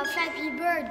dans Flappy Bird.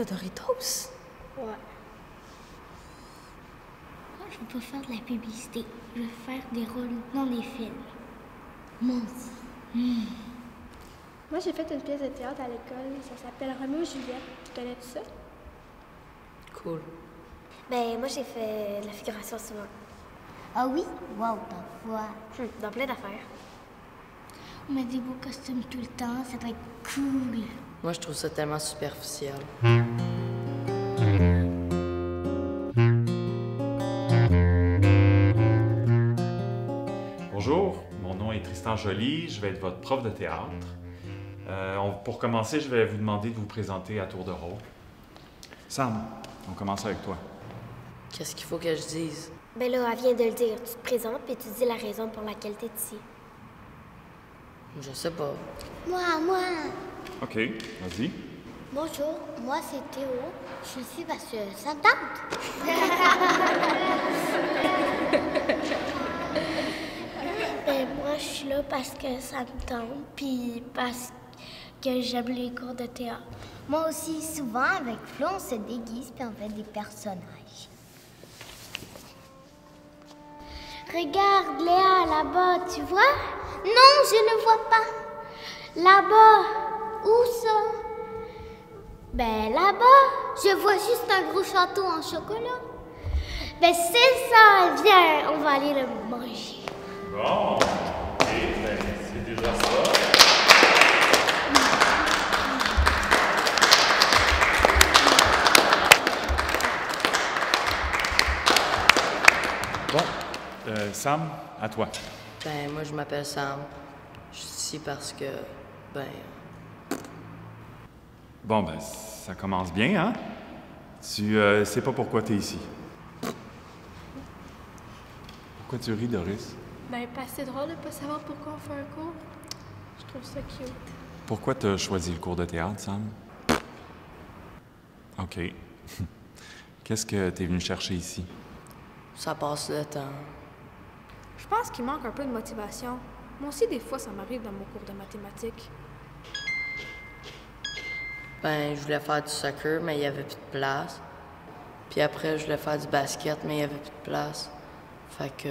De Doritos? Ouais. Moi, je veux pas faire de la publicité. Je veux faire des rôles dans les films. Moi aussi. Moi, j'ai fait une pièce de théâtre à l'école. Ça s'appelle Roméo et Juliette. Tu connais tout ça? Cool. Ben, moi, j'ai fait de la figuration souvent. Ah oui? Wow, vois. Hum, dans plein d'affaires. On met des beaux costumes tout le temps. Ça va être cool. Moi, je trouve ça tellement superficiel. Bonjour, mon nom est Tristan Joly, je vais être votre prof de théâtre. Euh, on- pour commencer, je vais vous demander de vous présenter à tour de rôle. Sam, on commence avec toi. Qu'est-ce qu'il faut que je dise? Ben là, elle vient de le dire. Tu te présentes puis tu dis la raison pour laquelle t'es ici. Je sais pas. Moi, moi. OK, vas-y. Bonjour, moi c'est Théo. Je suis ici parce que ça me tente. Ben, moi, je suis là parce que ça me tente puis parce que j'aime les cours de théâtre. Moi aussi, souvent avec Flo, on se déguise puis on fait des personnages. Regarde Léa là-bas, tu vois? Non, je ne vois pas. Là-bas. Où ça? Ben là-bas. Je vois juste un gros château en chocolat. Ben c'est ça. Viens, on va aller le manger. Bon, ben, c'est déjà ça. Bon, euh, Sam, à toi. Ben, moi, je m'appelle Sam. Je suis ici parce que, ben, Bon, ben, ça commence bien, hein? Tu euh, sais pas pourquoi t'es ici. Pourquoi tu ris, Doris? Ben, pas c'est drôle de pas savoir pourquoi on fait un cours. Je trouve ça cute. Pourquoi t'as choisi le cours de théâtre, Sam? OK. Qu'est-ce que t'es venu chercher ici? ça passe le temps. Je pense qu'il manque un peu de motivation. Moi aussi, des fois, ça m'arrive dans mon cours de mathématiques. Ben, je voulais faire du soccer, mais il y avait plus de place. Puis après, je voulais faire du basket, mais il y avait plus de place. Fait que.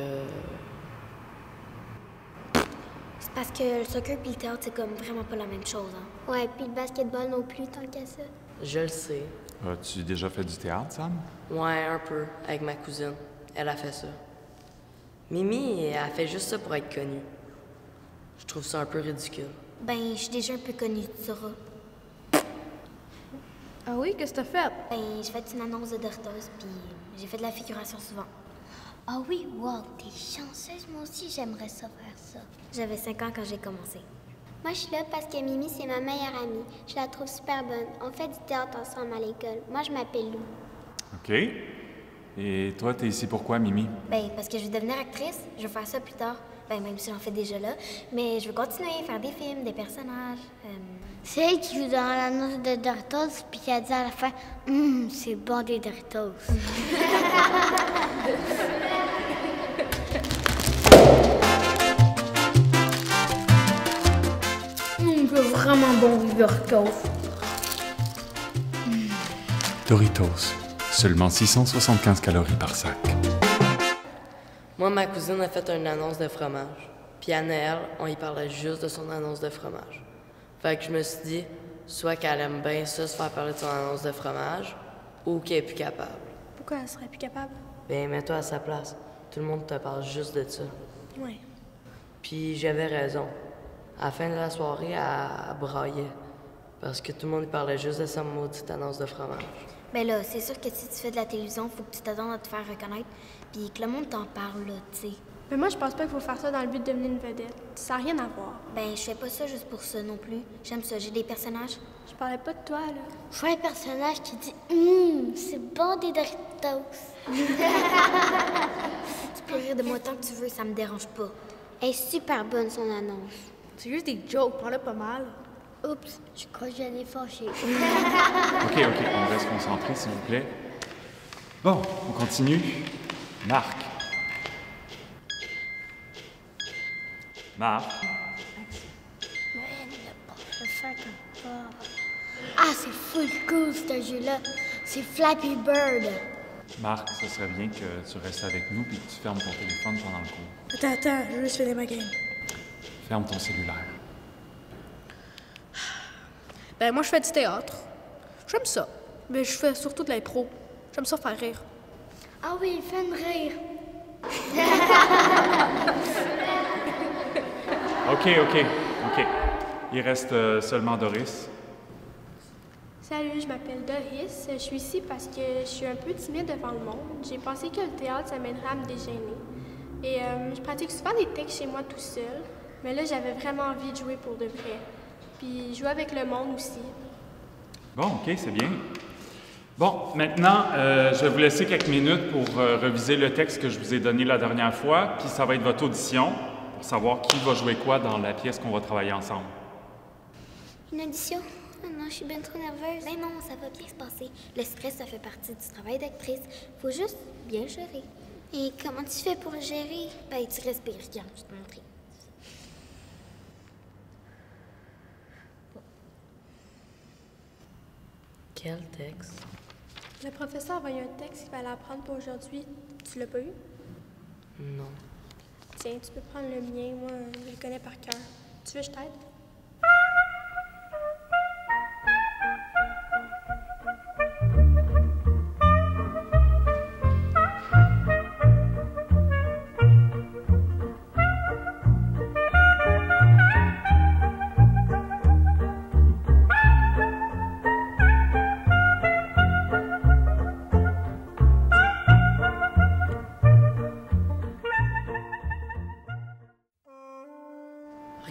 C'est parce que le soccer puis le théâtre, c'est comme vraiment pas la même chose. Hein. Ouais, puis le basketball non plus, tant qu'à ça. Je le sais. As-tu déjà fait du théâtre, Sam? Ouais, un peu, avec ma cousine. Elle a fait ça. Mimi, elle a fait juste ça pour être connue. Je trouve ça un peu ridicule. Ben, je suis déjà un peu connue, tu sauras. Ah oui, qu'est-ce que t'as fait? Ben, j'ai fait une annonce de Doritos puis j'ai fait de la figuration souvent. Ah oui, wow, t'es chanceuse. Moi aussi, j'aimerais ça faire ça. J'avais 5 ans quand j'ai commencé. Moi, je suis là parce que Mimi, c'est ma meilleure amie. Je la trouve super bonne. On fait du théâtre ensemble à l'école. Moi, je m'appelle Lou. OK. Et toi, t'es ici pourquoi, Mimi? Ben, parce que je veux devenir actrice. Je veux faire ça plus tard. Ben, même si j'en fais déjà là. Mais je veux continuer, faire des films, des personnages. euh, C'est elle qui joue dans l'annonce de Doritos, puis qui a dit à la fin Hum, c'est bon des Doritos. Hum, c'est vraiment bon, Doritos. Doritos, Seulement 675 calories par sac. Moi, ma cousine a fait une annonce de fromage. Puis à Noël, on y parlait juste de son annonce de fromage. Fait que je me suis dit, soit qu'elle aime bien ça, se faire parler de son annonce de fromage, ou qu'elle est plus capable. Pourquoi elle serait plus capable? Ben, mets-toi à sa place. Tout le monde te parle juste de ça. Ouais. Puis j'avais raison. À la fin de la soirée, elle, elle braillait. Parce que tout le monde parlait juste de sa maudite annonce de fromage. Ben là, c'est sûr que si tu fais de la télévision, faut que tu t'attendes à te faire reconnaître, puis que le monde t'en parle, là, tu sais. Mais moi, je pense pas qu'il faut faire ça dans le but de devenir une vedette. Ça n'a rien à voir. Ben, je fais pas ça juste pour ça non plus. J'aime ça, j'ai des personnages. Je parlais pas de toi, là. Je vois un personnage qui dit Hum, c'est bon des Doritos. Tu peux rire de moi tant que tu veux, ça me dérange pas. Elle est super bonne son annonce. C'est juste des jokes, prends-le pas mal. Oups, je crois que j'allais fâcher. OK, OK, on reste concentré, s'il vous plaît. Bon, on continue. Marc. Marc. Ah, c'est full cool ce jeu-là. C'est Flappy Bird. Marc, ce serait bien que tu restes avec nous puis que tu fermes ton téléphone pendant le cours. Attends, attends, je veux juste finir ma game. Ferme ton cellulaire. Ben, moi, je fais du théâtre. J'aime ça. Mais je fais surtout de l'impro. J'aime ça faire rire. Ah oui, fais-me rire. OK, OK, OK. Il reste euh, seulement Doris. Salut, je m'appelle Doris. Je suis ici parce que je suis un peu timide devant le monde. J'ai pensé que le théâtre, ça m'aiderait à me déjeuner. Et euh, je pratique souvent des textes chez moi tout seul. Mais là, j'avais vraiment envie de jouer pour de vrai. Puis jouer avec le monde aussi. Bon, OK, c'est bien. Bon, maintenant, euh, je vais vous laisser quelques minutes pour euh, reviser le texte que je vous ai donné la dernière fois, puis ça va être votre audition pour savoir qui va jouer quoi dans la pièce qu'on va travailler ensemble. Une audition? Ah Non, je suis bien trop nerveuse. Ben non, ça va bien se passer. Le stress, ça fait partie du travail d'actrice. Faut juste bien gérer. Et comment tu fais pour le gérer? Ben, tu respires. Regarde, je vais te montrer. Quel texte? Le professeur a envoyé un texte qu'il fallait apprendre pour aujourd'hui. Tu l'as pas eu? Non. Tiens, tu peux prendre le mien. Moi, je le connais par cœur. Tu veux que je t'aide?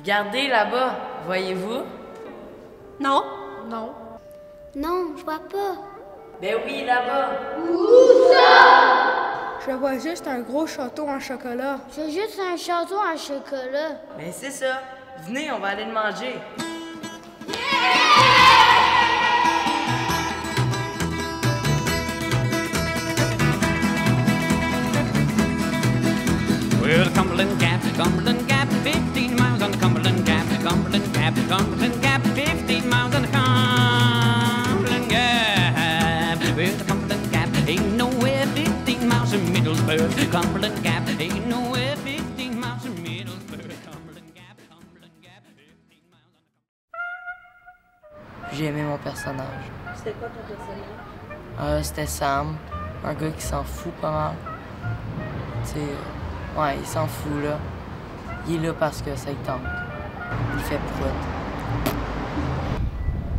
Regardez là-bas, voyez-vous? Non? Non. Non, je vois pas. Ben oui, là-bas. Je vois juste un gros château en chocolat. C'est juste un château en chocolat. Ben c'est ça. Venez, on va aller le manger. Well, the Cumberland Gap, Cumberland personnage. C'était quoi ton personnage? Euh, C'était Sam, un gars qui s'en fout pas mal. Tu sais, ouais, il s'en fout là. Il est là parce que ça tente. Il fait prout.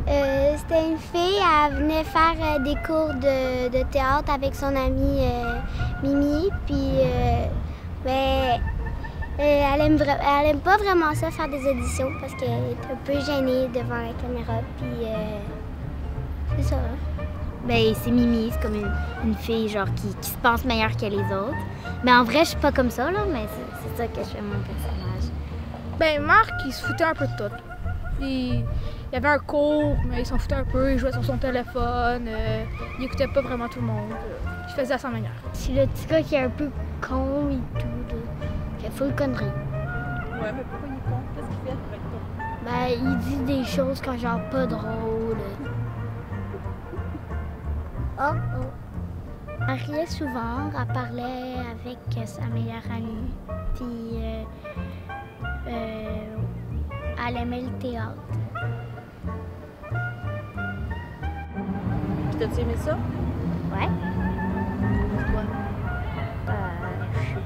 Euh, C'était une fille, elle venait faire euh, des cours de, de théâtre avec son amie euh, Mimi, puis elle, aime vra- elle aime pas vraiment ça faire des auditions parce qu'elle est un peu gênée devant la caméra, puis euh, c'est ça. hein. Ben, c'est Mimi, c'est comme une, une fille genre qui, qui se pense meilleure que les autres. Mais en vrai, je suis pas comme ça, là, mais c'est ça que je fais mon personnage. Ben, Marc, il se foutait un peu de tout. Il, il y avait un cours, mais il s'en foutait un peu. Il jouait sur son téléphone. euh, il écoutait pas vraiment tout le monde. euh, il faisait à sa manière. C'est le petit gars qui est un peu con et tout, là. Qui a full connerie. Ouais, mais pourquoi il con? Qu'est-ce qu'il fait pour être con? Ben, il dit des choses quand genre pas drôles. Oh, oh. Elle riait souvent, elle parlait avec sa meilleure amie. Puis euh, euh, elle aimait le théâtre. Puis t'as-tu aimé ça? Ouais. Toi? Euh, je sais pas.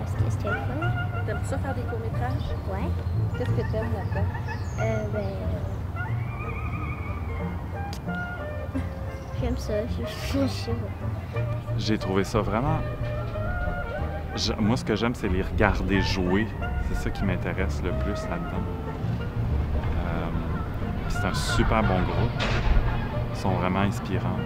Parce que c'était le fun? T'aimes ça faire des courts-métrages? Ouais. Qu'est-ce que t'aimes là-dedans? Euh, ben. J'aime ça. Je, pas. J'ai trouvé ça vraiment. Je- Moi, ce que j'aime, c'est les regarder jouer. C'est ça qui m'intéresse le plus là-dedans. Euh, C'est un super bon groupe. Ils sont vraiment inspirants.